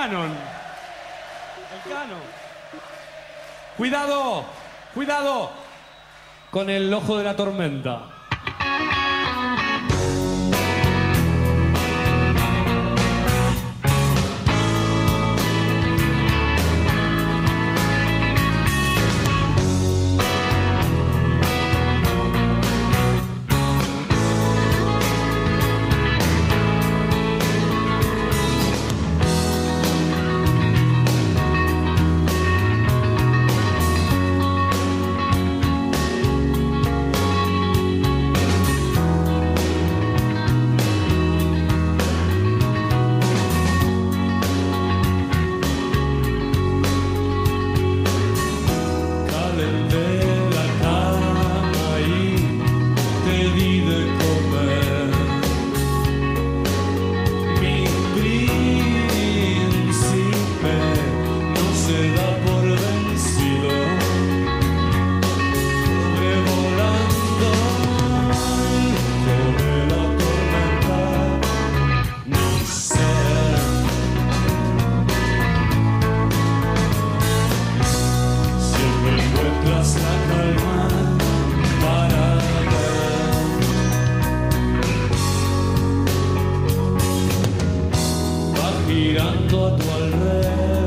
canon. El canon. Cuidado, cuidado con el ojo de la tormenta. Se da por vencido. Sobrevolando sobre la tormenta, mi ser. Siempre encuentras la calma para ver. Va girando a tu alrededor.